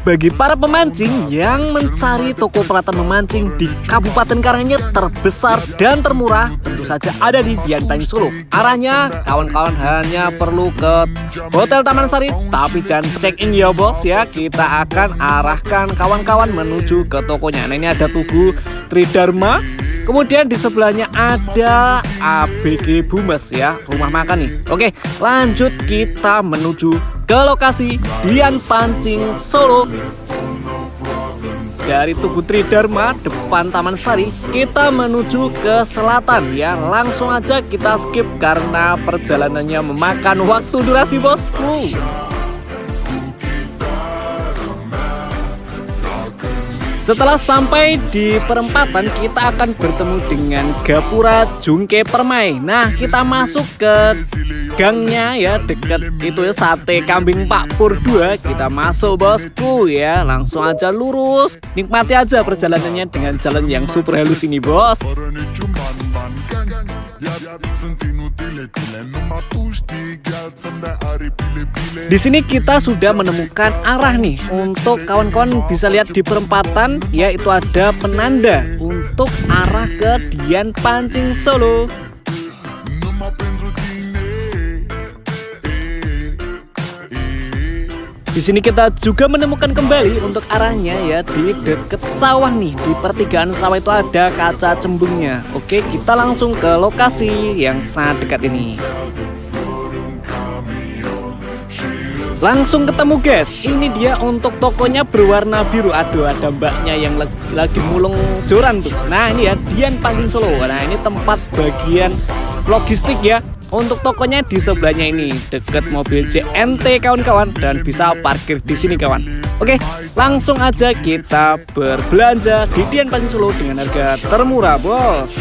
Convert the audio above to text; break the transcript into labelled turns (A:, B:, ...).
A: Bagi para pemancing yang mencari toko peralatan memancing di Kabupaten Karanganyar terbesar dan termurah tentu saja ada di Dian Tanjung Solo. Arahnya kawan-kawan hanya perlu ke Hotel Taman Sari tapi jangan check in ya bos ya. Kita akan arahkan kawan-kawan menuju ke tokonya. Nah ini ada tugu Tridharma Kemudian di sebelahnya ada ABG Bumes ya, rumah makan nih. Oke, lanjut kita menuju ke lokasi Dian Pancing Solo. Dari Tugu Tridharma depan Taman Sari, kita menuju ke selatan ya. Langsung aja kita skip karena perjalanannya memakan waktu durasi bosku. Setelah sampai di perempatan kita akan bertemu dengan Gapura Jungke Permai. Nah kita masuk ke gangnya ya dekat itu ya sate kambing Pak Pur 2 Kita masuk bosku ya. Langsung aja lurus. Nikmati aja perjalanannya dengan jalan yang super halus ini bos di sini kita sudah menemukan arah nih untuk kawan-kawan bisa lihat di perempatan yaitu ada penanda untuk arah ke Dian Pancing Solo. Di sini kita juga menemukan kembali untuk arahnya ya di dekat sawah nih di pertigaan sawah itu ada kaca cembungnya. Oke kita langsung ke lokasi yang sangat dekat ini. Langsung ketemu guys. Ini dia untuk tokonya berwarna biru. Aduh ada mbaknya yang lagi, mulung joran tuh. Nah ini ya Dian Panggil Solo. Nah ini tempat bagian logistik ya untuk tokonya di sebelahnya ini deket mobil JNT kawan-kawan dan bisa parkir di sini kawan. Oke, langsung aja kita berbelanja di Dian Panjang Solo dengan harga termurah, bos.